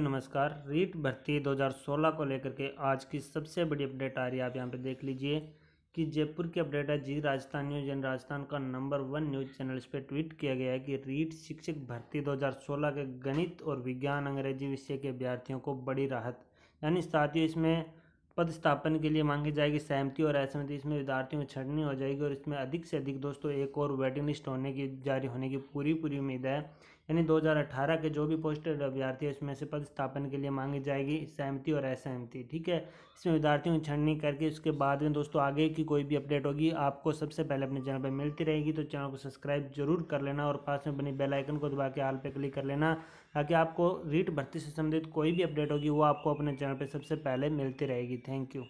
नमस्कार। रीट भर्ती 2016 को लेकर के आज की सबसे बड़ी अपडेट आ रही है। आप यहाँ पे देख लीजिए कि जयपुर की अपडेट है। Zee Rajasthan news and Rajasthan का नंबर वन न्यूज़ चैनल इस पर ट्वीट किया गया है कि रीट शिक्षक भर्ती 2016 के गणित और विज्ञान अंग्रेज़ी विषय के अभ्यर्थियों को बड़ी राहत। यानी साथियों, इसमें पद स्थापन के लिए मांगी जाएगी सहमति और असहमति। इसमें विद्यार्थियों की छटनी हो जाएगी और इसमें अधिक से अधिक दोस्तों एक और वेटिंग लिस्ट होने की, जारी होने की पूरी पूरी उम्मीद है। यानी 2018 के जो भी पोस्टेड अभ्यर्थी है उसमें से पद स्थापन के लिए मांगी जाएगी सहमति और असहमति, ठीक है? इसमें विद्यार्थियों की छटनी करके उसके बाद में दोस्तों आगे की कोई भी अपडेट होगी, आपको सबसे पहले अपने चैनल पर मिलती रहेगी। तो चैनल को सब्सक्राइब ज़रूर कर लेना और पास में बनी बेल आइकन को दबा के आल पे क्लिक कर लेना, ताकि आपको रीट भर्ती से संबंधित कोई भी अपडेट होगी, वो आपको अपने चैनल पर सबसे पहले मिलती रहेगी থ্যাংক ইউ